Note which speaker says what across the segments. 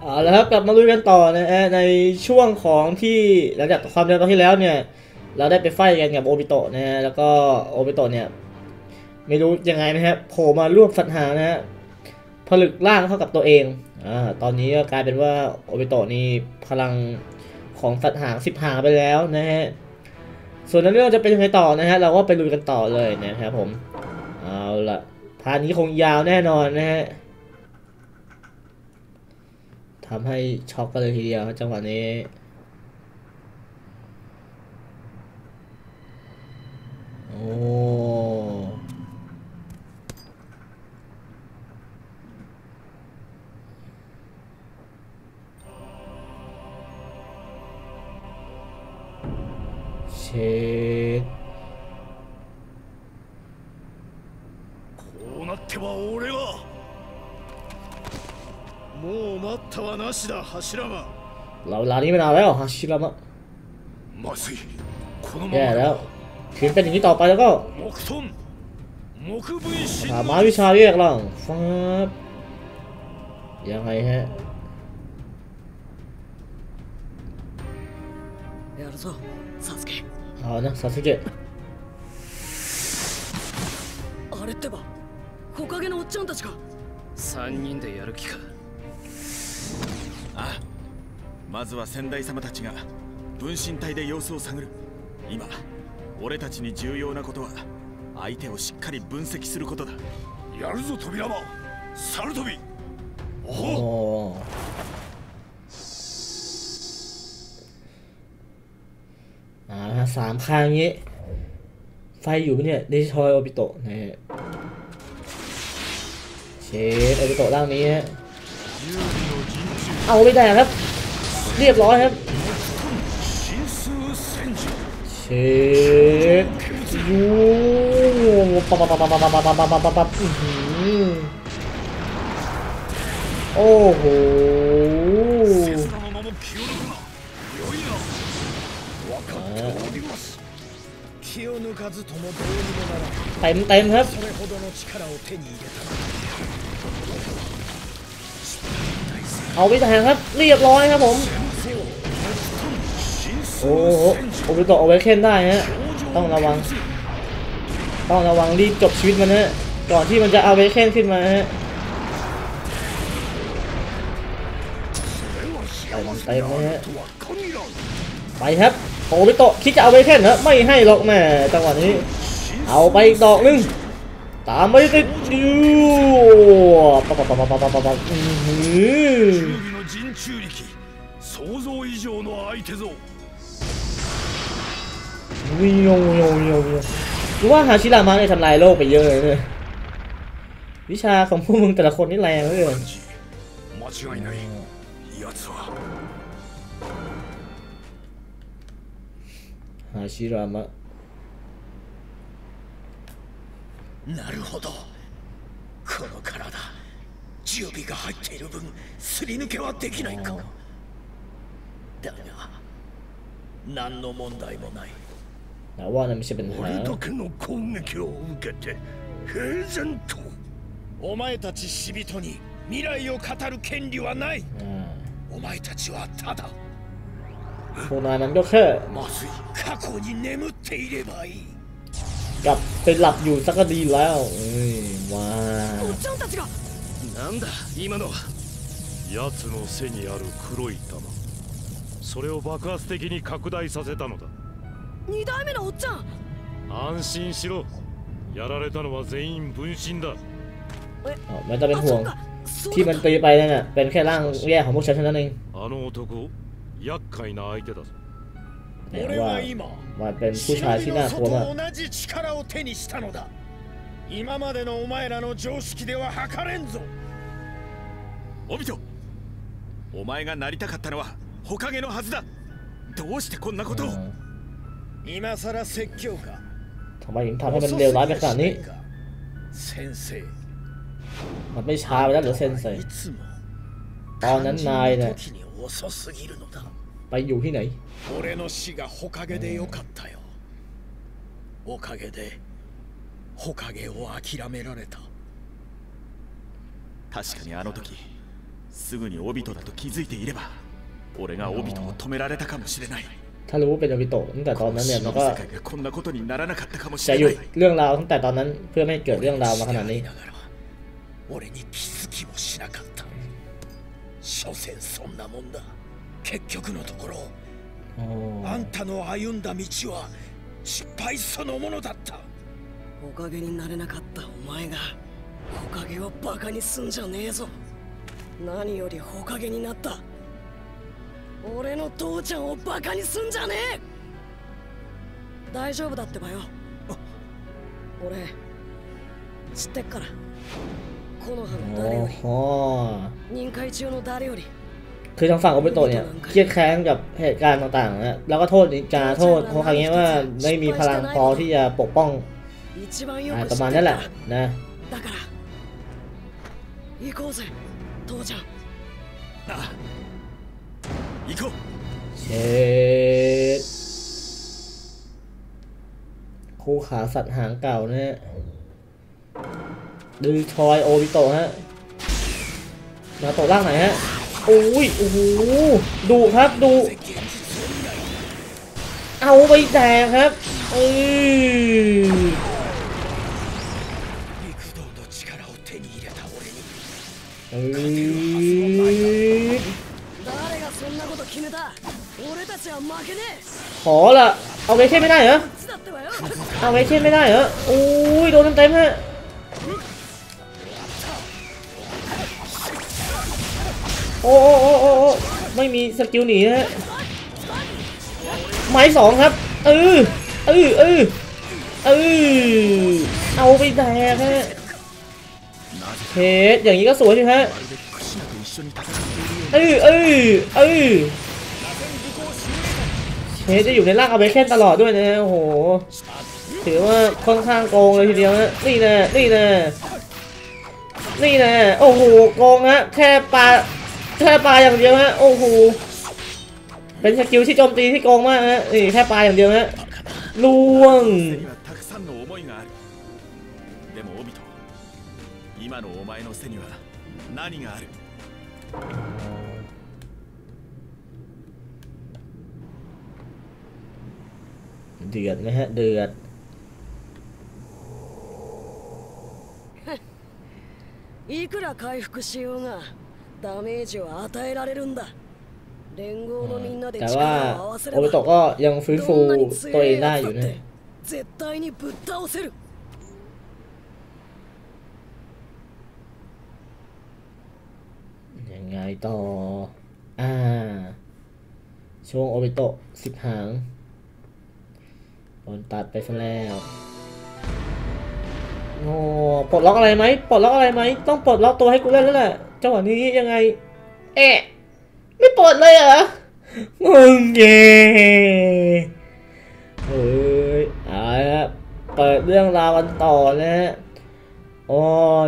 Speaker 1: เอาละครับกลับมาลุยกันต่อนะฮะในช่วงของที่หลังจากความเดิมตอนที่แล้วเนี่ย เราได้ไป fight กันกับโอบิโตะนะฮะแล้วก็โอบิโตะเนี่ยไม่รู้ยังไงนะฮะโผล่มารวมสัตว์หางนะฮะผนึกร่างเข้ากับตัวเองอ่าตอนนี้ก็กลายเป็นว่าโอบิโตะนี่พลังของสัตว์หางสิบหางไปแล้วนะฮะส่วนในเรื่องจะเป็นยังไงต่อนะฮะเราก็ไปลุยกันต่อเลยนะครับผมเอาละพานี้คงยาวแน่นอนนะฮะ ทำให้ช็อกกันเลยทีเดียวจังหวะนี้ โอ้เช็ด
Speaker 2: こうなっては俺が もう待ったはなしだ柱
Speaker 1: マン何もなれよ柱マン
Speaker 2: まずい。このまま。
Speaker 1: だ全部に倒壊だろ
Speaker 2: 木遁木
Speaker 1: 部に。死ぬ周り下げやろやがいへ
Speaker 3: やるぞ。サスケ。
Speaker 1: あなサスケ。
Speaker 3: あれってば木陰のおっちゃんたちか
Speaker 4: 三人でやる気か。
Speaker 5: ああまずは先代様たちが分身体で様子を探る今俺たちに重要なことは相手をしっかり分析することだ
Speaker 2: やるぞ扉間猿飛びお
Speaker 1: โอ้
Speaker 2: お
Speaker 1: อ่านะฮะสามครั้งนี้ ไฟอยู่ปะเนี่ยเดชอยโอบิโตะนะฮะเชดโอบิโตะร่างนี้ฮะ เอาไม่ได้ครับ เรียบร้อยครับเชฟยูปัปัปับปับปับปับปับปับปับปับโอ้โหเต็มเต็มครับ เอาไปแทงครับเรียบร้อยครับผม โอ้โหโอบิโตเอาไว้เค้นได้ฮะต้องระวัง ต้องระวังรีบจบชีวิตมันฮะก่อนที่มันจะเอาไว้เค้นขึ้นมาฮะ
Speaker 2: เต็มเลยฮะ
Speaker 1: ไปครับโอบิโตคิดจะเอาไว้เค้นฮะไม่ให้หรอกแม่จังหวะนี้ เอาไปอีกดอกนึง ตามไม่ติดอยู่ปะปะปะปะปะปะปะอื
Speaker 2: ม
Speaker 1: วิโยโยโยโยรู้ว่าฮาชิรามะเนี่ยทำลายโลกไปเยอะเลย วิชาของพวกมึงแต่ละคนนี่แรงเลยฮาชิรามะ
Speaker 2: なるほど。この体準備が入っている分すり抜けはできないか。だが何の問題もない。俺だけの攻撃を受けて平然とお前たち死人に未来を語る権利はない、お前たちはただ
Speaker 1: こ
Speaker 2: の穴の過去に眠っていればいい。
Speaker 1: กลับไปหลับอยู่สักก็ดีแล้วเอ้ยว้า
Speaker 3: おっちゃんたちが
Speaker 4: なんだ今のは
Speaker 6: 奴の背にある黒い玉それを爆発的に拡大させたのだ
Speaker 3: 二代目のおっちゃん
Speaker 6: 安心しろやられたのは全員分身だ
Speaker 1: อ๋อไม่ต้องเป็น
Speaker 3: あ
Speaker 1: ห่ว
Speaker 3: そ
Speaker 1: ง
Speaker 3: っかそう
Speaker 1: ที่
Speaker 3: だ
Speaker 1: มันตีไปนั่นน่ะเป็นแค่ร่างแย่ของพวกฉันเท่านั้นเอง
Speaker 6: あの男厄介な相手だぞ
Speaker 1: แต่
Speaker 2: 俺
Speaker 1: ว่า
Speaker 2: は今
Speaker 1: มันเป็นผู้
Speaker 2: 忍
Speaker 1: ชายที่
Speaker 2: び
Speaker 1: น่า
Speaker 2: の
Speaker 1: กลัว
Speaker 2: 祖
Speaker 1: มาก
Speaker 2: と同じ力を手にしたのだ今までのお前らの常識では測れんぞ
Speaker 5: オビトお前がなりたかったのは火影のはずだどうしてこんなことを、
Speaker 1: อืม
Speaker 2: 今さら説教か
Speaker 1: ทำไมถึงทำให้มันเลวร้ายไปขนาดนี้
Speaker 2: 遅すぎやしないか先生
Speaker 1: มันไม่ช้าไปแล้วเหรือเซนเซ
Speaker 2: いつも
Speaker 1: ตอนนั้นนายเนี่ย
Speaker 2: 肝心の時に遅すぎるのだ
Speaker 1: ไปอยู่ที่ไหน
Speaker 2: 俺の死が火影でよかったよおかげで火影を諦められた
Speaker 5: 確かにあの時 すぐにオビトだと気づいていれば俺がオビトを止められたかもしれない
Speaker 1: ถ้ารู้ว่าเป็นโอบิโตะตั้งแต่ตอนนั้นเนี่ยมัน
Speaker 5: こ
Speaker 1: ก็
Speaker 5: の世界がこんなことにならなかったかもし
Speaker 1: จะ
Speaker 5: れ
Speaker 1: หยุ
Speaker 5: な
Speaker 1: ด
Speaker 5: い
Speaker 1: เรื่องราวตั้งแต่ตอนนั้นเพื่อไม่ให้เกิดเรื่องราวมาขนาดนี้
Speaker 2: ながら俺に気づきもしなかった所詮そんなもんだ 結局のところあんたの歩んだ道は失敗そのものだった。
Speaker 3: おかげになれなかったお前がおかげをバカにすんじゃねえぞ。何よりおかげになった。俺の父ちゃんをバカにすんじゃねえ。大丈夫だってばよ。俺知ってっから。木の葉の誰より。任会中の誰より。
Speaker 1: คือทางฝั่งโอเปโตเนี่ยเครียดแค้นกับเหตุการณ์ต่างๆนะแล้วก็โทษนิจาโทษโคคาเงะว่าไม่มีพลังพอที่จะปกป้องอประมาณนั้นแหละนะเชดคู่ขาสัตว์หางเก่านะฮะดูทอยโอวิโตฮะมาโตะร่างไหนฮะ โอ้ยโอ้โหดูครับดู เอาไปแตกครับเออเออขอละเอาไวเช่นไม่ได้เหรอ เอาไวเช่นไม่ได้เหรอโอ้ยโดนเต็มๆฮะ โอ้โอ้โอ้โอ้ไม่มีสกิลหนีฮะไม้สองครับเออเออเออเออเอาไปแตกฮะเฮดอย่างนี้ก็สวยใช่ไหมเออเออเออเฮดจะอยู่ในร่างเอาไปแค่ตลอดด้วยนะโอ้โหถือว่าค่อนข้างโกงเลยทีเดียวนะนี่นะนี่นะนี่นะโอ้โหโกงฮะแค่ปลา แค่ปลาอย่างเดียวฮะโอ้โหเป็นสกิลที่โจมตีที่โกงมากฮะนี่แค่ปลาอย่างเดียวฮะล่วง
Speaker 5: 背にはたくさんの思いがあるでもオビト今のお前の背には何がある
Speaker 1: เดือดไหมฮะเดือด
Speaker 3: いくら回復しようが ダメージを与えられるんだ連合のみんなで
Speaker 1: แต่
Speaker 3: 力
Speaker 1: ว่า
Speaker 3: を合わせれ
Speaker 1: โอ
Speaker 3: ば
Speaker 1: เบโตะก็ยังฟื้นฟู
Speaker 3: どんなに
Speaker 1: ตัว
Speaker 3: 強
Speaker 1: เอย ง
Speaker 3: や
Speaker 1: ได้
Speaker 3: つ
Speaker 1: อ
Speaker 3: だ
Speaker 1: ยู่
Speaker 3: っ
Speaker 1: นะ
Speaker 3: て絶対にぶっ倒せる
Speaker 1: ยังไงต่อ อ่า ช่วงโอเบโตะสิบหางโดนตัดไปซะแล้วโอ้ปลดล็อกอะไรไหมปลดล็อกอะไรไหม ต้องปลดล็อกตัวให้กูเล่นแล้วแหละ จังหวะนี้ยังไง เอ๊ะ ไม่ปลดเลยเหรอมึงเย่เฮ้ยเอาละครับเปิดเรื่องราวกันต่อนะฮะโอ้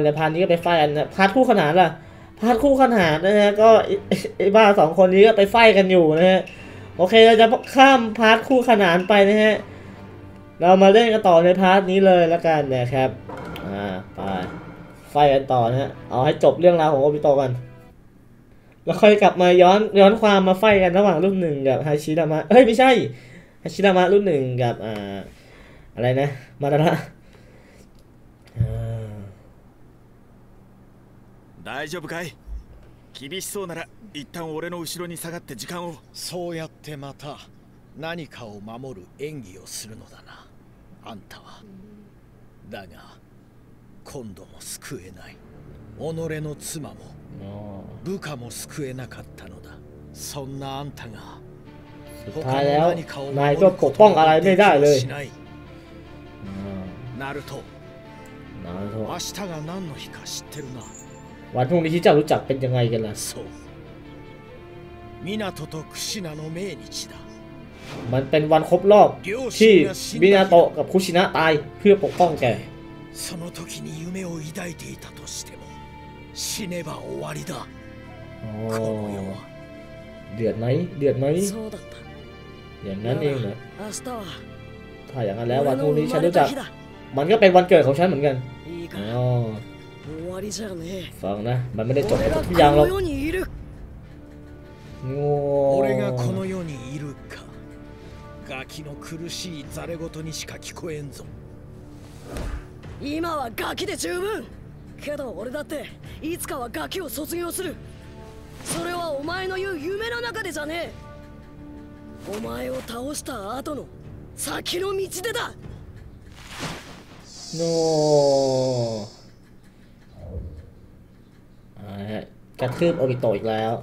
Speaker 1: แล้ว part นี้ก็ไป fight กันนะ part คู่ขนานล่ะ part คู่ขนานนะฮะก็ไอ้ไอ้บ้าสองคนนี้ก็ไป fight กันอยู่นะฮะโอเคเราจะข้าม part คู่ขนานไปนะฮะเรามาเล่นกันต่อใน part นี้เลยแล้วกันนะครับ อ่าไป ไฟกันต่อนะฮะ เอาให้จบเรื่องราวของโอบิโตะกัน แล้วค่อยกลับมาย้อนย้อนความมาไฟกันระหว่างรุ่นหนึ่งกับฮาชิรามะ เฮ้ยไม่ใช่ฮาชิรามะรุ่นหนึ่งกับอ่า อะไรนะ มาดาระอ่า
Speaker 5: 大丈夫かい厳しそうなら一旦俺の後ろに下がって時間を
Speaker 2: そうやってまた何かを守る演技をするのだなあんたはだが 今度も救えない己の妻も
Speaker 1: อ๋อ
Speaker 2: 部下も救えなかったのだそんなあんたが
Speaker 1: สุด
Speaker 2: 他
Speaker 1: ท้าย
Speaker 2: の
Speaker 1: แล้ว
Speaker 2: 何かを
Speaker 1: นาย
Speaker 2: 守
Speaker 1: ก็
Speaker 2: る
Speaker 1: ป
Speaker 2: こ
Speaker 1: ก
Speaker 2: と
Speaker 1: ป้องอะไร
Speaker 2: が
Speaker 1: ไม่
Speaker 2: でき
Speaker 1: ได้เล
Speaker 2: も
Speaker 1: ย
Speaker 2: しない
Speaker 1: อ่า
Speaker 2: ナルト
Speaker 1: นารุโตะ
Speaker 2: 明日が何の日か知ってるな
Speaker 1: วันพรุ่งนี้ที่เจ้ารู้จักเป็นยังไงกันล่ะ
Speaker 2: そう港とクシナの命日だ
Speaker 1: มันเป็นวันครบรอบ
Speaker 2: 両
Speaker 1: ที่
Speaker 2: 親が死ん
Speaker 1: มินา
Speaker 2: だ日
Speaker 1: โตะกับคุชินะตายเพื่อปกป้องแก
Speaker 2: その時に夢を抱いていたとしても死ねば終わりだ
Speaker 1: อ๋อ
Speaker 2: この世は
Speaker 1: เดือดไหมเดือดไหม
Speaker 3: そうだった
Speaker 1: อย่างนั้นเองเหรอ
Speaker 3: 明日は
Speaker 1: ถ้าอย่างนั้นแล้ววัน
Speaker 3: 俺
Speaker 1: พรุ่ง
Speaker 3: の
Speaker 1: นี้
Speaker 3: 生
Speaker 1: ฉั
Speaker 3: ま
Speaker 1: น
Speaker 3: れ
Speaker 1: รู้จั
Speaker 3: た
Speaker 1: ก
Speaker 3: 日だ
Speaker 1: มันก็เป็นวันเกิดของฉันเหมือนกัน
Speaker 3: いいか
Speaker 1: อ๋
Speaker 3: ら
Speaker 1: อ
Speaker 3: 終わりじゃね
Speaker 1: ฟังนะ มันไม่ได้
Speaker 3: え
Speaker 1: จบ
Speaker 3: 俺
Speaker 1: กับ
Speaker 3: が
Speaker 1: ทุ
Speaker 3: こ
Speaker 1: กอย่างหรอก
Speaker 3: の世にいる
Speaker 1: โอ้
Speaker 2: 俺がこの世にいるかガキの苦しいざれ言にしか聞こえんぞ
Speaker 3: 今はガキで十分けど俺だっていつかはガキを卒業するそれはお前の言う夢の中でじゃねえお前を倒した後の先の道でだ
Speaker 1: โนเอาละฮะกระทืบโอบิโตะอีกแล้ว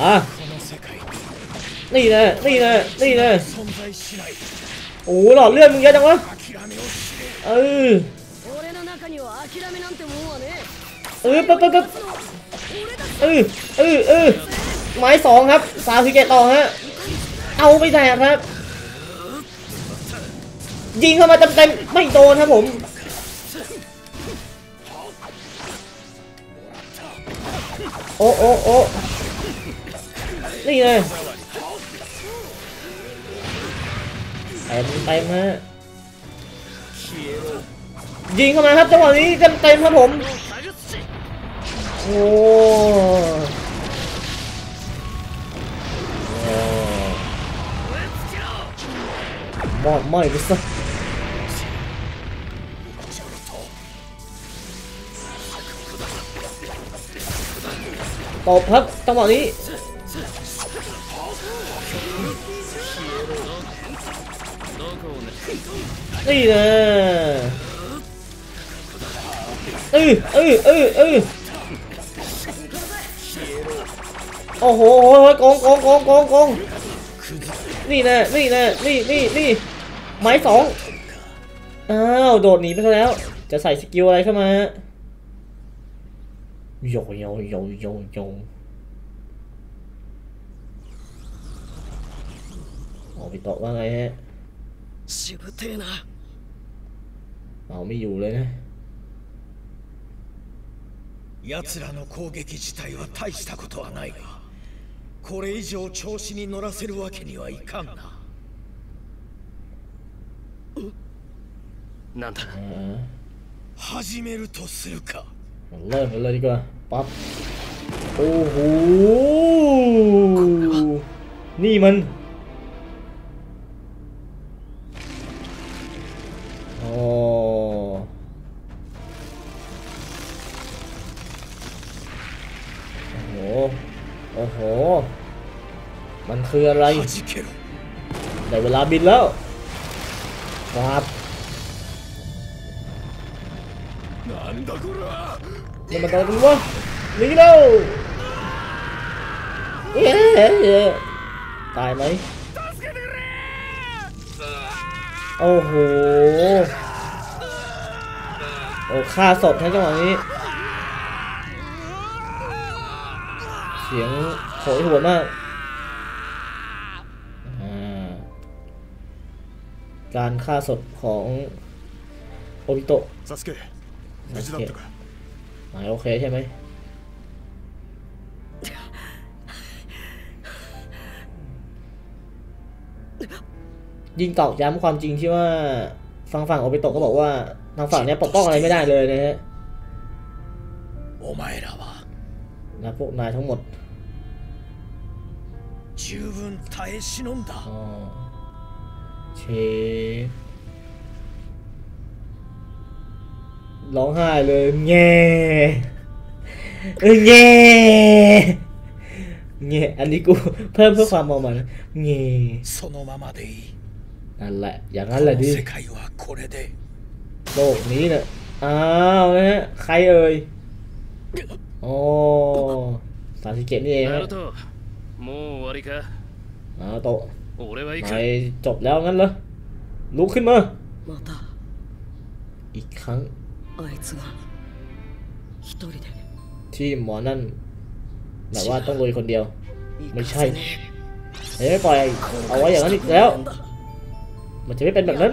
Speaker 1: อ่ะ
Speaker 2: この世界に
Speaker 1: นี่นะนี่นะนี่นะ
Speaker 2: 存在しない
Speaker 1: โอ้โหหลอดเลือดมึงเยอะจังวะ
Speaker 2: 諦めを知れ
Speaker 1: เออเออปึ๊บปึ๊บเออเออเออไม้สองครับสาวคือเกตต่อฮะเอาไปแตกครับ ยิงเข้ามาเต็มๆไม่โดนครับผมโอ้โอ้โอ้นี่เลยเต็มเต็มฮะ ยิงเข้ามาครับจังหวะนี้เต็มเต็มครับผมโอ้โอ้มอดไหม้ไปซะตบครับจังหวะนี้ เอ้ยนะเอ้ยเอ้ยเอ้ยเอ้ยโอ้โหโกงโกองกโกงโองโองนี่นะนี่นะนี่นี่นี่ไม้สองอ้าวโดดหนีไปซะแล้ว จะใส่สกิลอะไรเข้ามาโยโยโยโยโยโอ้พี่ตอบว่าไงฮะ เอาไม่อยู่เลยนะ
Speaker 2: 奴らの攻撃自体は大したことはないがこれ以上調子に乗らせるわけにはいかんな
Speaker 4: なんだ
Speaker 1: อ่า
Speaker 2: 始めるとするか
Speaker 1: เริ่มกันเลยดีกว่าปั๊บโอ้โหนี่มันโอ้ มันคืออะไรได้เวลาบินแล้วครับนี่มันอะไรกันวะนี่เราตายไหมโอ้โห โอ้ฆ่าศพใช้จังหวะนี้ เสียงโหยหวนมากการฆ่าสดของโอบิโตะหายโอเคใช่ไหมยิ่งตอกย้ำความจริงที่ว่าฝั่งฝั่งโอบิโตะก็บอกว่าทางฝั่งนี้ปกป้องอะไรไม่ได้เลยนะฮะ นะพวกนายทั้งหมด
Speaker 2: จูบุนไทชิน
Speaker 1: อนดาเชฟร้องไห้เลยแง่เแง่แง่อันนี้กูเพิ่มเพื่อความมองมันแง่นั่นแหละ อย่างนั้นแหละดิโลกนี้เนี่ยอ้าวนะฮะใครเอ่ย โอ้สามสิบเจ็ดนี่เองนะมาโตไปจบแล้วงั้นเหรอลุกขึ้นมาอีกครั้งที่หมอนั่นแบบว่าต้องลุยคนเดียว ไม่ใช่เฮ้ยปล่อยเอาไว้อย่างนั้นอีกแล้ว มันจะไม่เป็นแบบนั้น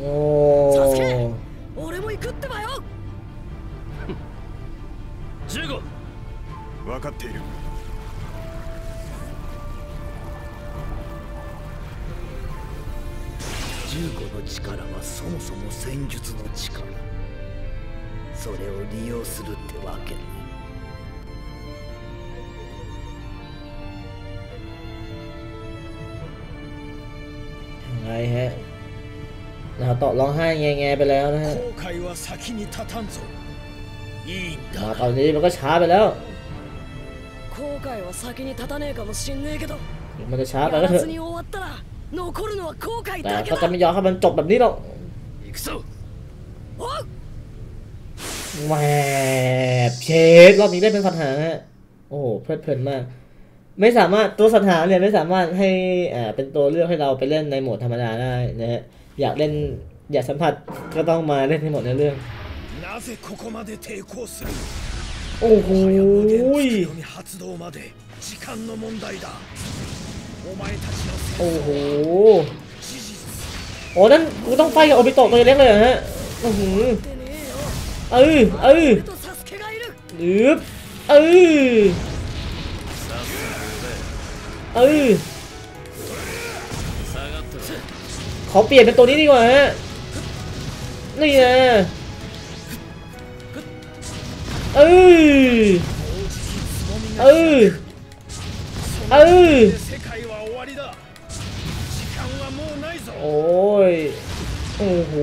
Speaker 1: お
Speaker 3: サスケ俺も行くってばよ。
Speaker 4: 十五
Speaker 5: 分かっている。
Speaker 2: 十五の力はそもそも戦術の力。
Speaker 3: それを利用するってわけね。
Speaker 1: 大変。 นะต่อร้องไห้แง่ๆไปแล้วนะฮะมาตอนนี้มันก็ช้าไปแล้วมันจะช้าไปก็เถอะแต่
Speaker 3: เขา
Speaker 1: จะไม่ยอมให้มันจบแบบนี้หรอกแหวเชดรอบนี้ได้เป็นสัญหาฮะโอ้โหเพลิดเพลินมาก ไม่สามารถตัวสัญหาเนี่ยไม่สามารถให้อ่าเป็นตัวเลือกให้เราไปเล่นในโหมดธรรมดาได้นะฮะ อยากเล่นอยากสัมผัสก็ต้องมาเล่นให้หมดในเรื่องโอ้โหโอ้โหโอ้นั่นกูต้องไฟกับโอบิโตะตัวเล็กเลยฮะโอ้โหเออเออหรือเออเออ ขอเปลี่ยนเป็นตัวนี้ดีกว่าฮะ นี่นะเออเออเออโอ้ย โอ้โห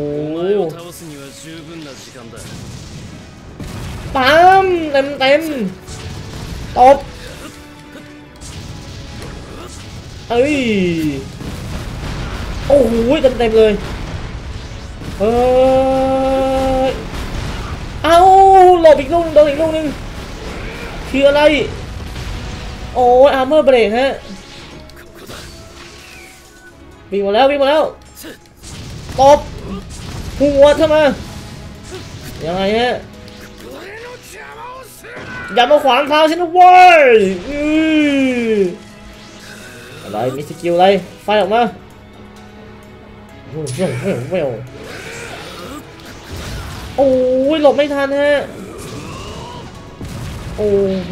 Speaker 1: ปั๊มเต็มเต็มตบเอ้ย โอ้โหเต็มเต็มเลยเอ้ยเอาหลบอีกลูกโดนอีกลูกหนึงคืออะไร โอ้ยอาร์เมอร์เบรกฮะวิ่งมาแล้ววิ่งมาแล้วตบหัวทำไมยังไงฮะอย่ามาขวางทางฉันนะเว้ยอะไรมี skill อะไรไฟออกมา เว้ยเว้ยเว้ยเว้ยโอ้ยหลบไม่ทันฮะ โอ้โห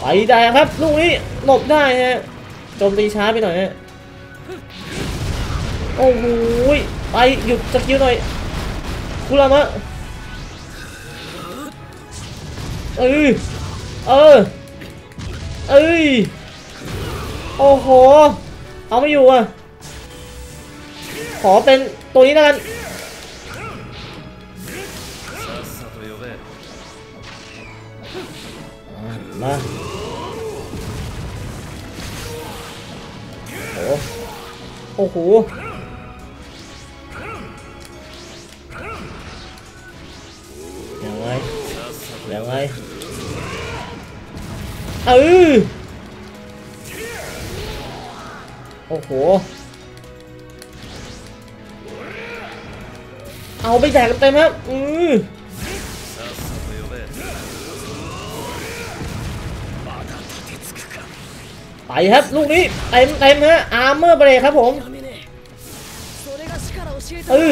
Speaker 1: ไปได้ครับลูกนี้หลบได้ฮะโจมตีช้าไปหน่อยฮะ โอ้โหไปหยุด skill หน่อยคุรามะเออเออเอ้ยโอ้โห เอาไม่อยู่อะ ขอเป็นตัวนี้แล้วกันมาโอ้โหยังไงยังไงเออโอ้โห เอาไปแจกเต็มครับ อืไปครับ ลูกนี้เต็มเต็มฮะอาร์เมอร์เบรครับผมเออ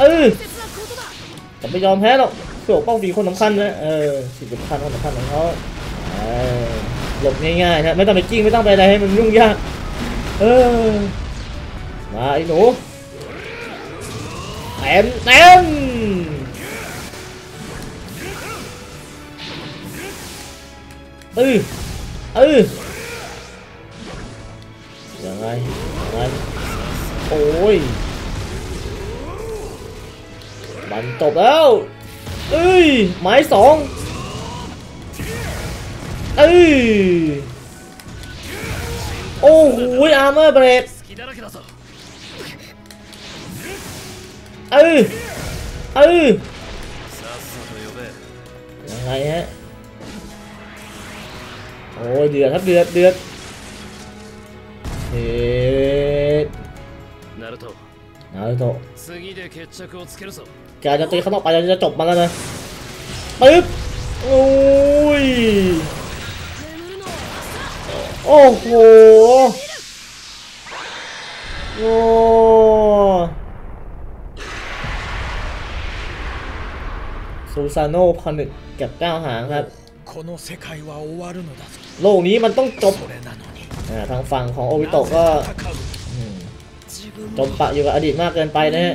Speaker 1: เออผมไม่ยอมแพ้หรอกเพื่อเป้าดีคนสำคัญนะเออสิบพันคนสำคัญของเขาหลบง่ายๆนะไม่ต้องไปจิ้งไม่ต้องไปอะไรให้มันยุ่งยากเออมาไอ้หนู็มเต็มเออเออยังไงยังไงโอ้ย มันจบแล้วเอ้ยไม้สองเอ้ยโอ้โหอาร์เมอร์เบร
Speaker 4: ด
Speaker 1: เออเอ
Speaker 4: อ
Speaker 1: ยังไงฮะโอ้เดือดครับเดือดเดือดเดื
Speaker 4: อด
Speaker 1: นารุโตะ
Speaker 4: นารุโตะ
Speaker 1: การจะตีเขาต่อไปจะจบมันแล้วนะปึ๊บโอ้ยโอ้โหโอ้ ซูซานโนพอนึกกับเก้าหางครับ โลกนี้มันต้องจบทางฝั่งของโอวิโตะก็จมปะอยู่กับอดีตมากเกินไปนะฮะ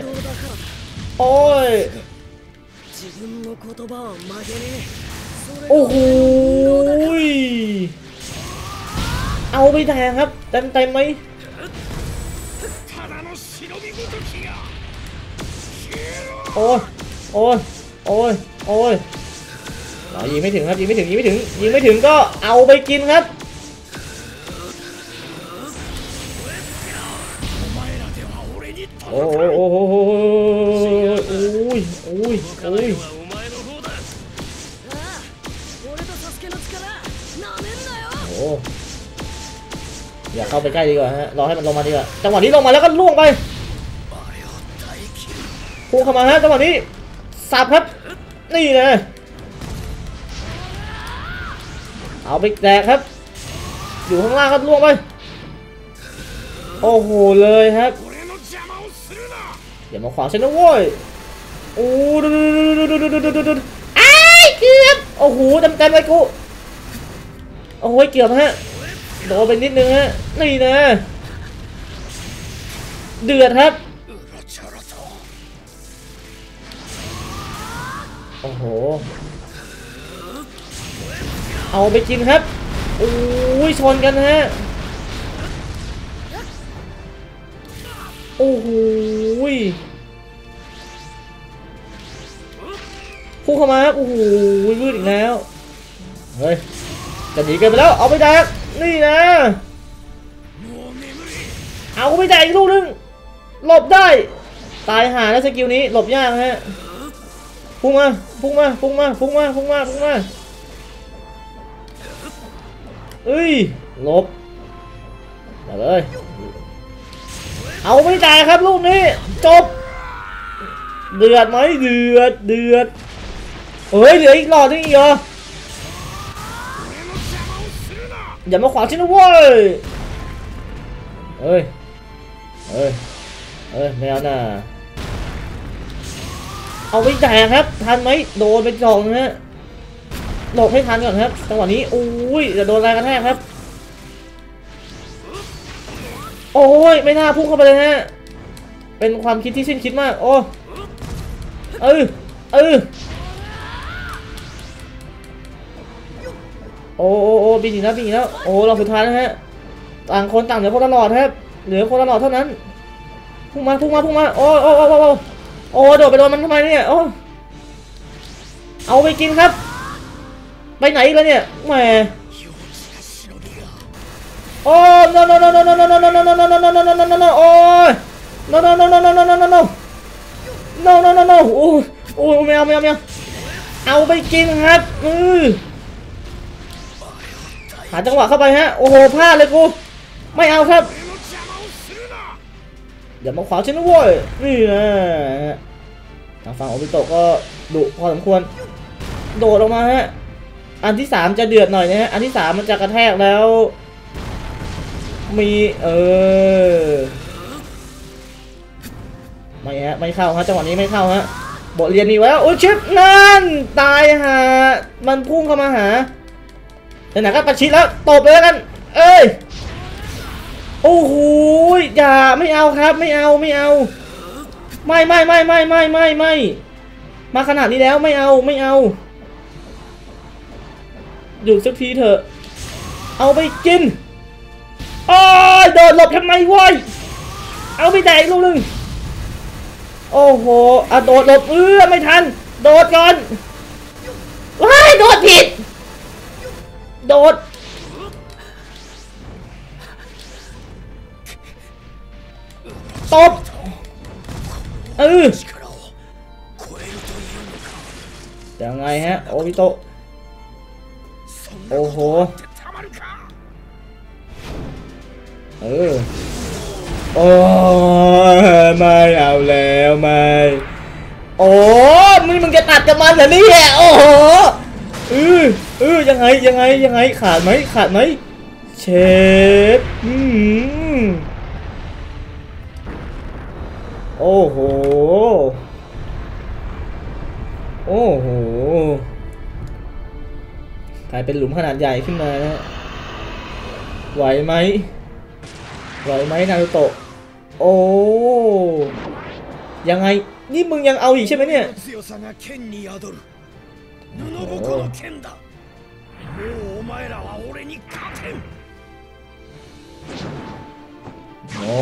Speaker 1: โอ้ย โอ้โหเอาไปแทงครับ เต็มเต็มไหมโอ้ย โอ้ย โอ้ย โอ้ยเรายิงไม่ถึงครับยิงไม่ถึงยิงไม่ถึงยิงไม่ถึงก็เอาไปกินครับโอ้โหโอ้โหโอ้ยโอ้ยโอ้ยโอ้อย่าเข้าไปใกล้ดีกว่าฮะรอให้มันลงมาดีกว่าจังหวะนี้ลงมาแล้วก็ล่วงไปพุ่งเข้ามาฮะจังหวะนี้สับครับ นี่นะ เอาไปแตกครับ อยู่ข้างล่างก็ล่วงไป โอ้โหเลยครับอย่ามาขวางฉันนะโว้ยโอ้ดูดูดูดูดูดูดูดูไอ้เกือบโอ้โหเต็มเต็มไปกูโอ้ยเกือบฮะโดนไปนิดนึงฮะนี่นะเดือดครับ โอ้โห เอาไปกินครับโอ้ยชนกันฮะ โอ้โหคู่เข้ามาโอ้โหวืดอีกแล้ว เฮ้ย จะหนีกันไปแล้ว เอาไปดักนี่นะ เอาไปดักอีกลูกนึง หลบได้ ตายหาแล้วสกิลนี้ หลบยากฮะ พุ่งมาพุ่งมาพุ่งมาพุ่งมาพุ่งมาพุ่งมาเอ้ยลบมาเลยเอาไม่ได้ครับลูกนี้จบ เดือดไหมเดือดเดือดเฮ้ยเหลืออีกหลอดนึงอีกเหรออย่ามาขวางฉันนะเว้ยเฮ้ยเฮ้ยเฮ้ยไม่เอาหน่ะ เอาไปแดกครับ ทันไหมโดนไปสองนะฮะหลบให้ทันก่อนครับจังหวะนี้อุ้ยจะโดนแรงกระแทกครับ โอ้ยไม่น่าพุ่งเข้าไปเลยฮะเป็นความคิดที่สิ้นคิดมาก โอ้เออเออโอ้โอ้โอ้บินอีกแล้วบินอีกแล้วโอ้เราสุดท้ายแล้วฮะต่างคนต่างเหลือคนละหลอดครับเหลือคนละหลอดเท่านั้นพุ่งมาพุ่งมาพุ่งมาโอ้โอ้โอ้โอ้ โอ้โดดไปโดนมันทำไมเนี่ยโอ้เอาไปกินครับ ไปไหนอีแล้วเนี่ยแหมโอ้ no no no no no no no no no no no no no no no no โอ้ย no no no no no no no no no no no no no โอ้โอ้ไม่เอาไม่เอาไม่เอาเอาไปกินครับอือหาจังหวะเข้าไปฮะโอ้โหพลาดเลยกูไม่เอาครับ อย่ามาขวางฉันนะเว้ยนี่นะทางฝั่งโอบิโตะก็ดุพอสมควร โดดออกมาฮะ อันที่สามจะเดือดหน่อยนะฮะ อันที่สามมันจะกระแทกแล้ว มีเออ ไม่ฮะ ไม่เข้าฮะ จังหวะนี้ไม่เข้าฮะ บทเรียนมีไว้แล้วโอ้ยชิปนั่น ตายฮะ มันพุ่งเข้ามาหาไหนๆก็ประชิดแล้ว ตบเลยแล้วกัน เอ้ย โอ้โหอย่าไม่เอาครับไม่เอาไม่เอา ไม่ไม่ไม่ไม่ไม่ไม่ไม่มาขนาดนี้แล้วไม่เอาไม่เอาหยุดสักทีเถอะ เอาไปกินโอ้ยโดดหลบทำไมวะเอาไปแดกลูกหนึ่งโอ้โหอะโดดหลบเออไม่ทัน โดดก่อนว้ายโดดผิด โดด ตบเออยังไงฮะ โอมิโตโอ้โห เออ โอ้ไม่เอาแล้วไม่ โอ้มึงมึงจะตัดกับมันเหรอนี่แหละโอ้โหเออเออยังไงยังไงยังไงขาดไหมขาดไหมเชฟอืม โอ้โห โอ้โหกลายเป็นหลุมขนาดใหญ่ขึ้นมานะไหวไหมไหวไหมนารูโตะ โอ้ ยังไง นี่มึงยังเอาอีกใช่ไหมเนี่ยโอ้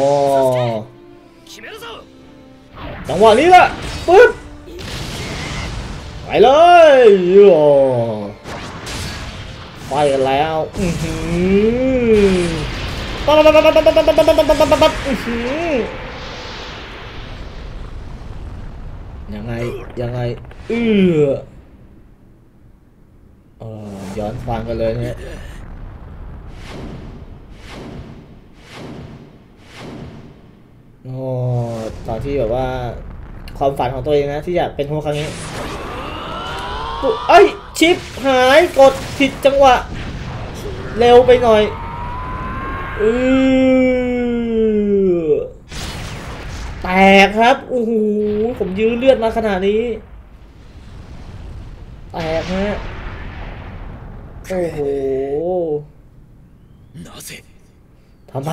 Speaker 1: จังหวะนี้แหละปึ๊บไปเลยโอ้ไปกันแล้วอือหือปั๊บปั๊บปั๊บปั๊บปั๊บปั๊บปั๊บปั๊บปั๊บอือหือยังไงยังไงเออย้อนฟังกันเลยนะ โอ้ตอนที่แบบว่าความฝันของตัวเองนะที่อยากเป็นโฮครั้งนี้ไอ้ชิปหายกดผิดจังหวะ เร็วไปหน่อยอือแตกครับโอ้โหผมยื้อเลือดมาขนาดนี้แตกฮะโอ้โหทำไม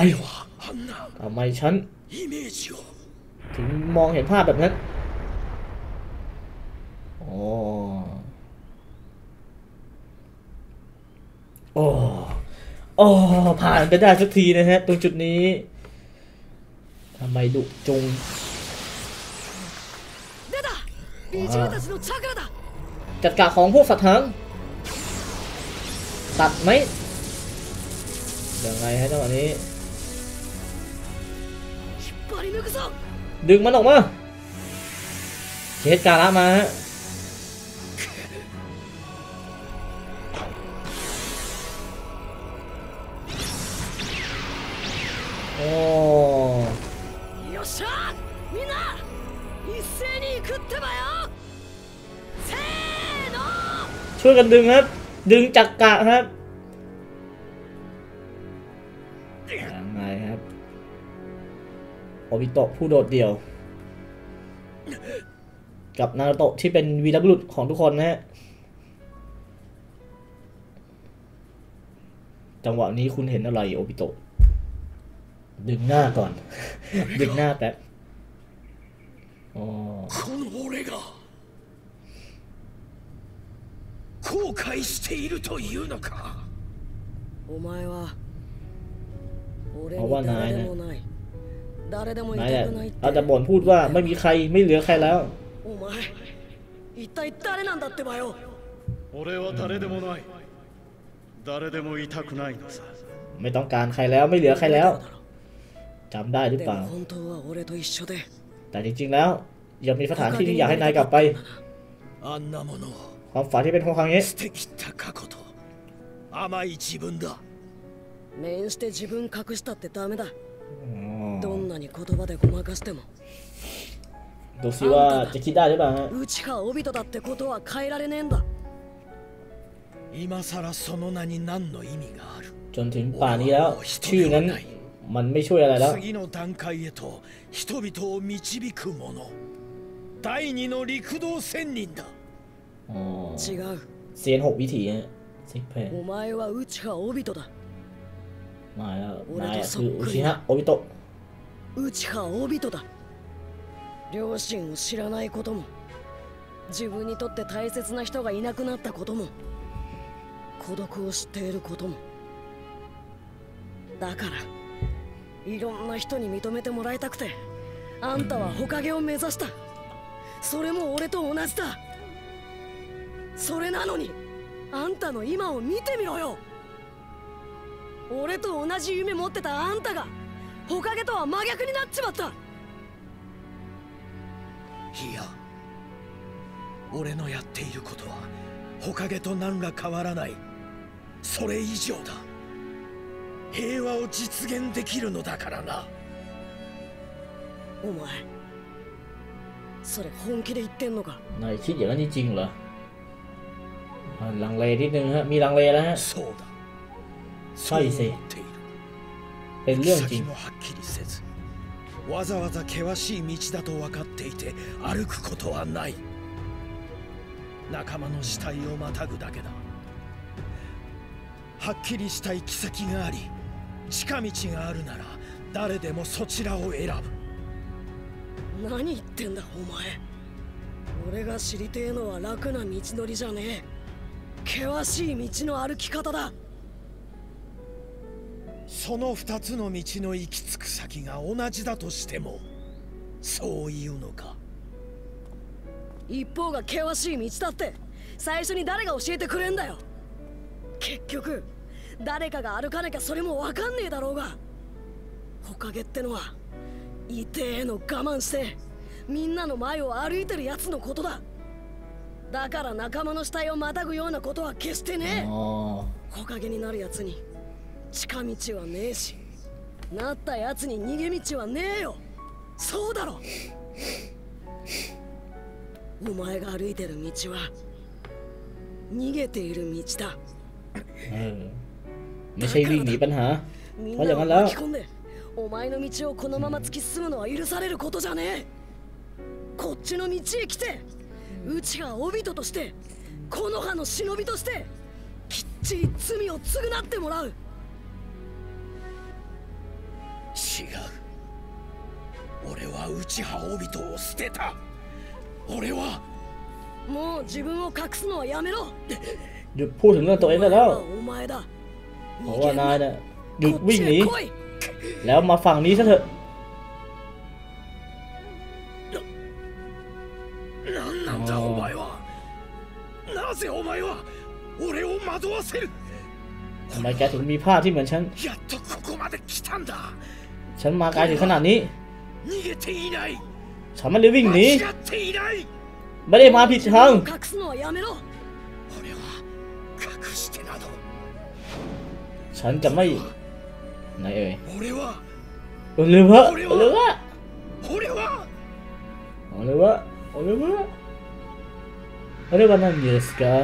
Speaker 1: ทำไมฉัน ถึงมองเห็นภาพแบบนั้นโอ้โอ้โอ้ผ่านไปได้สักทีนะฮะ ตรงจุดนี้ทำไมดุจงจัดการของพวกสัตว์ทั้งตัดไหมยังไงฮะจังหวะนี้ ดึงมันออกมาเชสการะมาฮะโอ้
Speaker 3: よっしゃみんな一斉に行くってばよせーの
Speaker 1: ช่วยกันดึงครับ ดึงจักกะครับ โอบิโตะผู้โดดเดี่ยว กับนารุโตะที่เป็นวีรบุรุษของทุกคนนะฮะ จังหวะนี้คุณเห็นอะไรโอบิโตะดึงหน้าก่อน ดึงหน้าแป๊บอ๋อ
Speaker 2: この俺が後悔しているというのか
Speaker 3: お前は俺
Speaker 1: เพราะว่า
Speaker 3: に
Speaker 1: นาย
Speaker 3: 誰で
Speaker 1: นะ
Speaker 3: もない誰でもい
Speaker 1: นายแหละ
Speaker 3: たくないっ
Speaker 1: เอาแต่
Speaker 3: て
Speaker 1: บ่นพูดว่าไม่มีใครไม่เหลือใครแล้ว
Speaker 3: お前一体誰なんだってばよ
Speaker 6: 俺は誰でもない誰でもいたくないのさ
Speaker 1: ไม่ต้องการใครแล้วไม่เหลือใครแล้วจำได้หรือ
Speaker 3: で
Speaker 1: เปล่า
Speaker 3: も本当は俺と一緒で
Speaker 1: แต่จริงๆ แล้วยังมีสถานที่ที่อยากให้นายกลับไป
Speaker 2: あんなものを
Speaker 1: ความฝันที่เป็นของครั้งนี้
Speaker 2: 捨てきった過去と甘い自分だ
Speaker 3: 面して自分隠したってダメだ
Speaker 1: อ๋อ
Speaker 3: どんなに言葉でごまかしても
Speaker 1: ดูสิว่าจะคิดได้หรือเปล่าฮะ
Speaker 3: 内川帯人だってことは変えられねえんだ
Speaker 2: 今さらその名に何の意味がある
Speaker 1: จนถึงป่านนี้แล้ว ชื่อนั้นมันไม่ช่วยอะไรแล้ว
Speaker 2: 次の段階へと人々を導く者第二の陸道仙人だ
Speaker 1: อ๋อ
Speaker 3: 違う
Speaker 1: เซียนหกวิถีฮะซิกเพย์
Speaker 3: お前は内川帯人だ
Speaker 1: まあ、
Speaker 3: 俺とそっくり
Speaker 1: な帯と。う
Speaker 3: ちは帯とだ。両親を知らないことも自分にとって大切な人がいなくなったことも孤独を知っていることも。だからいろんな人に認めてもらいたくてあんたはほかげを目指した。それも俺と同じだ。それなのにあんたの今を見てみろよ。俺と同じ夢持ってたあんたが火影とは真逆になっちまった
Speaker 2: いや俺のやっていることは火影と何ら変わらないそれ以上だ平和を実現できるのだからな
Speaker 3: お前それ本気で言ってんのか
Speaker 1: นายคิดอย่างนั้นจริงๆเหรออ่าลังเลนิดนึงฮะมีลังเลแล้วฮะ
Speaker 2: そうだ
Speaker 1: そう
Speaker 2: 思っている。先もはっきりせずわざわざ険しい道だと分かっていて歩くことはない。仲間の死体をまたぐだけだ。はっきりした行き先があり近道があるなら誰でもそちらを選ぶ。
Speaker 3: 何言ってんだお前。俺が知りてえのは楽な道のりじゃねえ。険しい道の歩き方だ。
Speaker 2: その二つの道の行き着く先が同じだとしてもそういうのか？
Speaker 3: 一方が険しい道だって最初に誰が教えてくれんだよ。結局誰かが歩かなきゃそれもわかんねえだろうが。ほかげってのは痛えの我慢してみんなの前を歩いてるやつのことだ。だから仲間の死体をまたぐようなことは決してねえ。木陰になるやつに近道はねえしなったやつに逃げ道はねえよそうだろお前が歩いてる道は逃げている道だ
Speaker 1: เออไม่ใช่วิ่งหนีปัญหา
Speaker 3: みん
Speaker 1: เพราะอ
Speaker 3: な
Speaker 1: ย่าง
Speaker 3: を
Speaker 1: นั้นแล้ว
Speaker 3: 巻き込んでお前の道をこのまま突き進むのは許されることじゃねえこっちの道へ来てうちがお人としてこの葉の忍びとしてきっちり罪を償ってもらう
Speaker 2: う俺は内派オビトを捨てた俺は
Speaker 3: もう自分を隠すのはやめろ
Speaker 1: หยุดพูดถึงเรื่องตัวเองได้แล้ว
Speaker 3: お前だ
Speaker 1: เพราะว่านายเนี่ยหยุด
Speaker 3: こっ
Speaker 1: วิ่ง
Speaker 3: ち
Speaker 1: หนี
Speaker 3: へ来い
Speaker 1: แล้วมาฝั่งนี้ซะเถอะ
Speaker 2: 何なんだ
Speaker 1: あー
Speaker 2: お前はなぜお前は俺を惑わせる
Speaker 1: ทำไมแกถึงมีภาพที่เหมือนฉัน
Speaker 2: やっとここまで来たんだ
Speaker 1: ฉันมาไกลถึงขนาดนี้
Speaker 2: 逃げていない
Speaker 1: ฉันไม่ได้วิ่งหนี
Speaker 2: 間違っていない
Speaker 1: ไม่ได้มาผิดทาง
Speaker 3: 隠すのはやめろ
Speaker 2: 俺は隠してなど
Speaker 1: ฉันจะไม่ไหนเอ่ย
Speaker 2: 俺は
Speaker 1: โอเลวะโอเลวะ
Speaker 2: 俺は
Speaker 1: โอเลวะโอเลวะโอเลวะนั่นเยสกา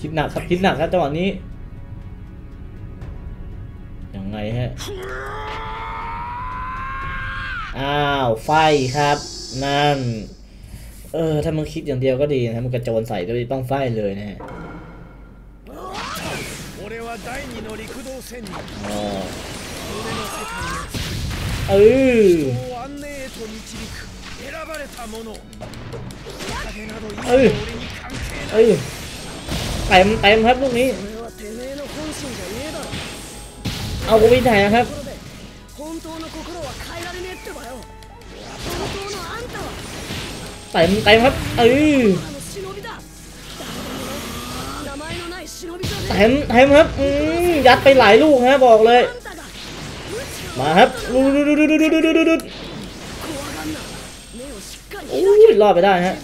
Speaker 1: คิดหนักครับคิดหนักครับจังหวะนี้ยังไงฮะอ้าวไฟครับ นั่น เออ ถ้ามึงคิดอย่างเดียวก็ดีนะมึงกระโจนใส่ด้วยต้องไฟเลยนะฮะ
Speaker 2: เอ
Speaker 1: อ เอ้
Speaker 2: ย
Speaker 1: เอ้ยเต็มเต็มครับลูกนี้ เอากูไปไหนครับเต็มเต็มครับเอ้
Speaker 3: ย
Speaker 1: เต็มเต็มครับอืยัดไปหลายลูกฮะบอกเลย มาครับดูดูดูดูดูดูดูดู โอ้ยรอดไปได้ฮะ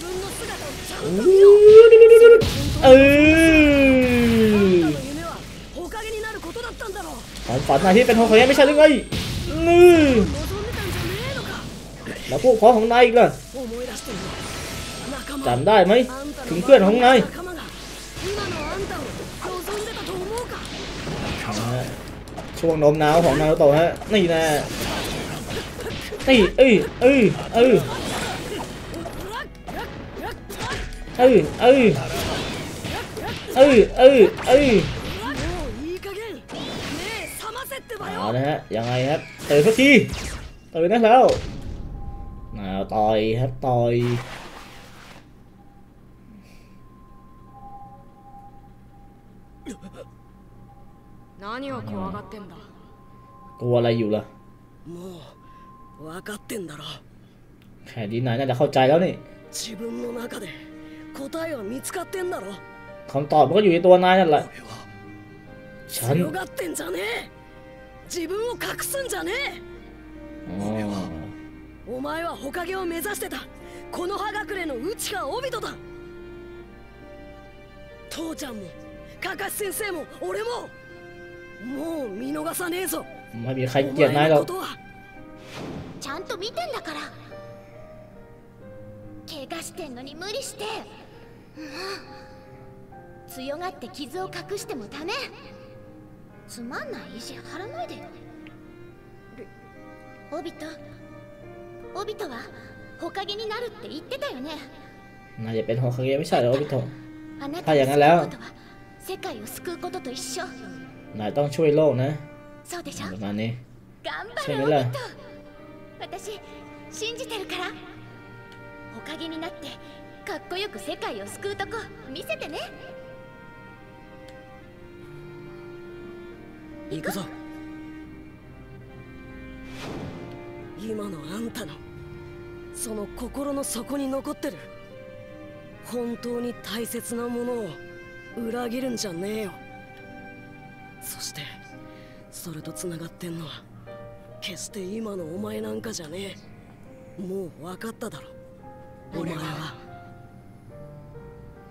Speaker 1: เออฝันฝันนายที่เป็นโอคาเงไม่ใช่หรือไงนี่แล้วพวกพ้อของนายอีกล่ะจำได้ไหมถึงเพื่อนของนายช่วงน้มหนาวของนาโตะฮะนี่นะนี่เอ้ยเอ้ยเอ้ย เอ้ยเอ้ยเอ้ยเอ้ยเอ
Speaker 3: อ
Speaker 1: เอาละฮะยังไงครับเตะสักทีเตะนั่นแล้วเอาต่อยครับต่อยกลัวอะไรอยู่ล่ะแค่ดีนายน่าจะเข้าใจแล้วนี่
Speaker 3: 答えは見つかってんだろ
Speaker 1: คำตอบมันก็อยู่ในตัวนายนั่นแหละ
Speaker 2: 俺は
Speaker 1: ฉัน
Speaker 3: 強がってんじゃねえ自分を隠すんじゃね
Speaker 1: อ๋อ
Speaker 3: えお前は火影を目指してたこの葉隠れの内川帯人だ父ちゃんもかかし先生も俺ももう見逃さねえぞ
Speaker 1: ไม่มีใคร
Speaker 3: お
Speaker 1: เกลียดนาย
Speaker 3: 前
Speaker 1: หรอก
Speaker 3: のことは
Speaker 7: ちゃんと見てんだから怪我してんのに無理してもう 強がって傷を隠してもダメつまんない意地張らないでよオビトオビトは火影になるって言ってたよね
Speaker 1: นายจะเป็นโฮคาเกะไม่ใช่เหรอพี่โต
Speaker 7: あな
Speaker 1: はいや
Speaker 7: たがす
Speaker 1: がら
Speaker 7: ることは世界を救うことと一緒
Speaker 1: นายต้องช่วยโลกนะ
Speaker 7: そうでしょ
Speaker 1: ประมาณนี้
Speaker 7: 頑張
Speaker 1: ใช่ไหม
Speaker 7: れオビ
Speaker 1: ล่ะ
Speaker 7: ット私信じてるからおかげになって かっこよく世界を救うとこ見せてね。
Speaker 3: 行くぞ。今のあんたのその心の底に残ってる本当に大切なものを裏切るんじゃねえよ。そしてそれとつながってんのは決して今のお前なんかじゃねえ。もう分かっただろ。お前は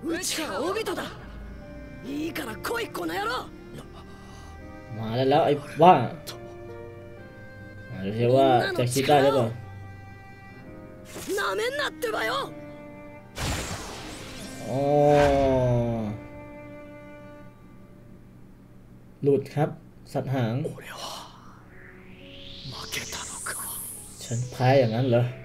Speaker 3: 内川オビトだいいから来いこの野郎
Speaker 1: มาแล้วแล้วไอ้บ้าอ่าดูสิว่าจะคิดได้หรือเปล่า
Speaker 3: なめんなってばよ
Speaker 1: อ๋อหลุดครับ สัตว์หาง
Speaker 2: 俺は負けたのか
Speaker 1: ฉันแพ้อย่างนั้นเหรอ อ๋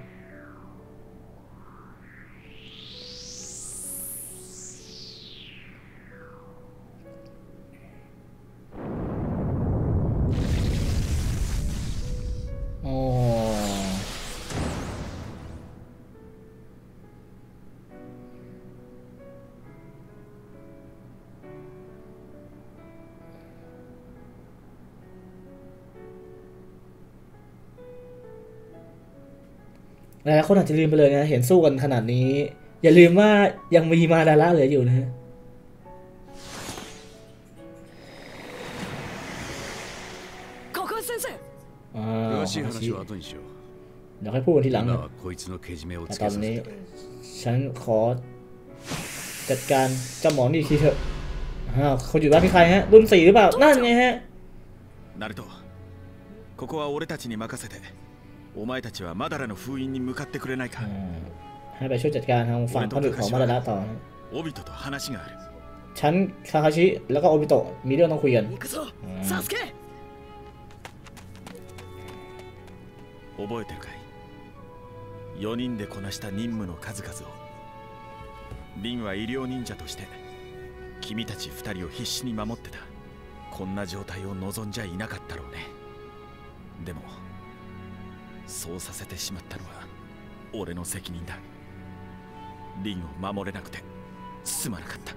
Speaker 1: หลายๆคนอาจจะลืมไปเลยนะ เห็นสู้กันขนาดนี้ อย่าลืมว่ายังมีมาดาระเหลืออยู่นะฮะ
Speaker 3: ここ先生
Speaker 1: อ่า
Speaker 6: 詳しい話は後にしよう
Speaker 1: เดี๋ยวค่อยพูดกันทีหลัง
Speaker 6: 今
Speaker 1: นะ
Speaker 6: はこいつのけじめを
Speaker 1: แต่
Speaker 6: つ
Speaker 1: ต
Speaker 6: け
Speaker 1: อน
Speaker 6: させ
Speaker 1: นี้
Speaker 6: てくれ
Speaker 1: ฉันขอ จัดการเจ้าหมอนี่ทีเถอะอ้าวเขาอยู่บ้านพี่ใครฮะ รุ่นสี่หรือเปล่า นั่นไงฮะ
Speaker 5: ナルトここは俺たちに任せて お前たちはマダラの封印に向かってくれないか
Speaker 1: อ่าให้ไปช่วยจัดการทางฝั่งคนอื่นของมาดาระต่อนะ
Speaker 5: オビトと話がある
Speaker 1: ฉันคาคาชิ แล้วก็โอบิโตะมีเรื่องต้องคุยกัน
Speaker 3: 行くぞ
Speaker 1: うん
Speaker 3: サスケ
Speaker 5: 覚えてるかい4人でこなした任務の数々をリンは医療忍者として君たち2人を必死に守ってたこんな状態を望んじゃいなかったろうねでも そうさせてしまったのは俺の責任だリンを守れなくてすまなかった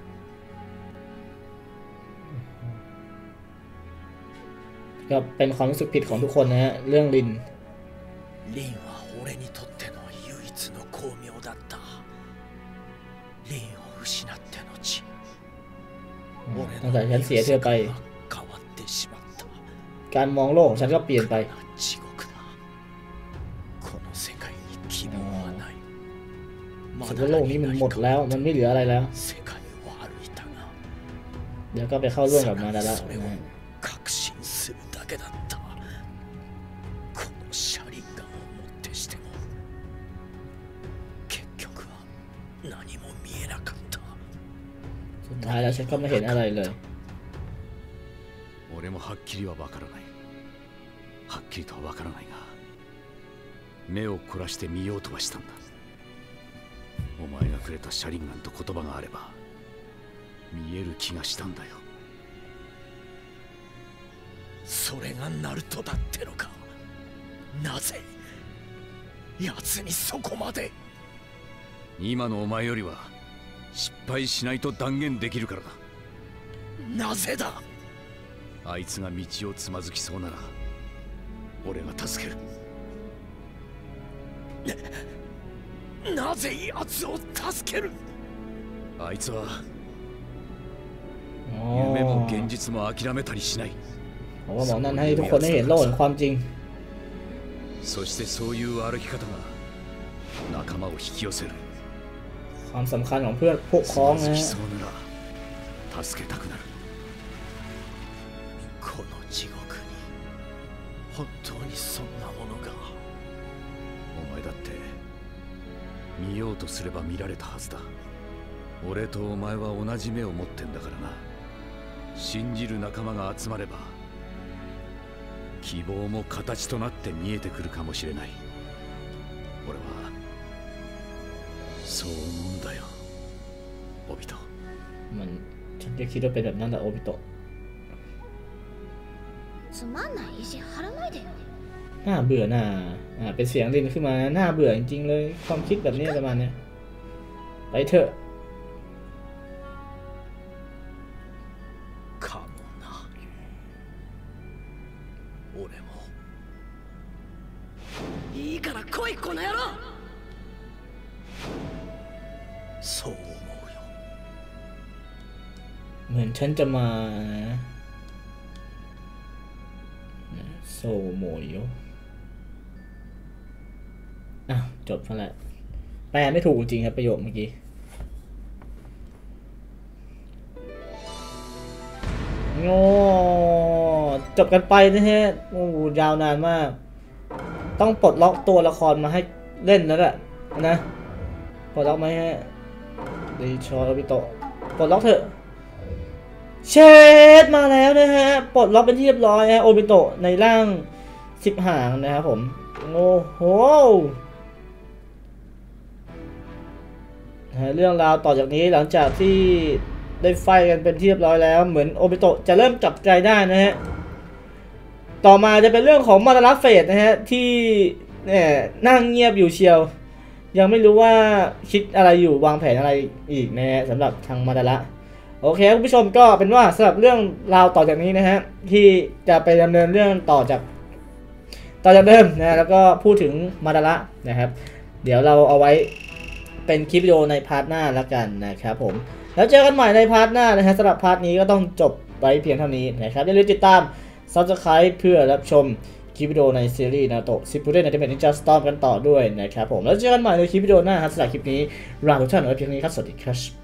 Speaker 1: ก็เป็นความรู้สึกผิดของทุกคนนะฮะ เรื่องลิน
Speaker 2: リンは俺にとっての唯一の光明だったリンを失って後
Speaker 1: อืม
Speaker 2: 俺
Speaker 1: ตั้งแต่ฉันเสียเธอไป
Speaker 2: が変わってしまった
Speaker 1: การมองโลกของฉันก็เปลี่ยนไป สึกว่าโลกนี้มันหมดแล้ว มันไม่เหลืออะไรแล้ว
Speaker 2: 世界を歩いたが
Speaker 1: เดี๋ยวก็ไปเข้าร่วมกับมาดาระ
Speaker 2: それを
Speaker 1: นะฮะ
Speaker 2: 確信するだけだったこの車輪ガンをもってしても結局は何も見えなかった
Speaker 1: สุดท้ายแล้วฉันก็ไม่เห็นอะไรเลย
Speaker 6: 俺もはっきりはわからないはっきりとはわからないが目を凝らして見ようとはしたんだ お前がくれたシャリンガンと言葉があれば見える気がしたんだよ。
Speaker 2: それがナルトだってのか。なぜ奴にそこまで。
Speaker 6: 今のお前よりは失敗しないと断言できるからだ。
Speaker 2: なぜだ。
Speaker 6: あいつが道をつまずきそうなら俺が助ける
Speaker 2: なぜ奴を助ける
Speaker 6: あいつは
Speaker 1: อ๋อ
Speaker 6: 夢も現実も諦めたりしない
Speaker 1: ผมก็บอกนั่นให้ทุกคนได้เห็นโลกแห่งความจริง
Speaker 6: そしてそういう歩き方が仲間を引き寄せる
Speaker 1: ความสำคัญของเพื่อนพวก
Speaker 6: つ
Speaker 1: พ้อง
Speaker 6: まず
Speaker 1: นะ
Speaker 6: き
Speaker 1: ฮะ
Speaker 6: そうなら助けたくなる
Speaker 2: この地獄に本当にそんなものが
Speaker 6: お前だって 見ようとすれば見られたはずだ俺とお前は同じ目を持ってんだからな信じる仲間が集まれば希望も形となって見えてくるかもしれない俺はそう思うんだよオビト
Speaker 1: มันฉันจะคิดว่าเป็นแบบนั้นแหละโอบิโตะ
Speaker 7: つまんない意地張らないでよ
Speaker 1: น่าเบื่อหน่าอ่าเป็นเสียงดินขึ้นมานะน่าเบื่อจริงๆเลย ความคิดแบบนี้ประมาณเนี้ยไปเถอะ
Speaker 2: かもな俺も
Speaker 3: いいから来いこの野郎
Speaker 2: そう思うよ
Speaker 1: เหมือนฉันจะมาโซโมโย อ้าวจบแล้วแหละแปลไม่ถูกจริงครับประโยคเมื่อกี้โง่จบกันไปนะฮะโอ้ยาวนานมาก ต้องปลดล็อกตัวละครมาให้เล่นแล้วแหละนะปลดล็อกไหมฮะดีชอร์บิโตะปลดล็อกเถอะเชดมาแล้วนะฮะ ปลดล็อกเป็นที่เรียบร้อยฮะโอบิโตะในร่างสิบหางนะครับผม โอ้โห เรื่องราวต่อจากนี้หลังจากที่ได้ไฟกันเป็นที่เรียบร้อยแล้ว เหมือนโอบิโตะจะเริ่มจับใจได้นะฮะ ต่อมาจะเป็นเรื่องของมาตาลาเฟสนะฮะ ที่เนี่ยนั่งเงียบอยู่เชียว ยังไม่รู้ว่าคิดอะไรอยู่วางแผนอะไรอีกนะฮะสำหรับทางมาดาระโอเคคุณผู้ชมก็เป็นว่าสำหรับเรื่องราวต่อจากนี้นะฮะที่จะไปดำเนินเรื่องต่อจากต่อจากเดิมนะแล้วก็พูดถึงมาดาระนะครับ เดี๋ยวเราเอาไว้ เป็นคลิปวิดีโอใน part หน้าแล้วกันนะครับผม แล้วเจอกันใหม่ใน part หน้านะฮะสำหรับ part นี้ก็ต้องจบไว้เพียงเท่านี้นะครับอย่าลืมติดตาม Subscribe เพื่อรับชมคลิปวิดีโอในซีรีส์นาโตะซิปูเดนในเดมเมนินจาสตอมกันต่อด้วยนะครับผม แล้วเจอกันใหม่ในคลิปวิดีโอหน้าฮะสำหรับคลิปนี้ลาทุกท่านไว้เพียงนี้ครับ สวัสดีครับ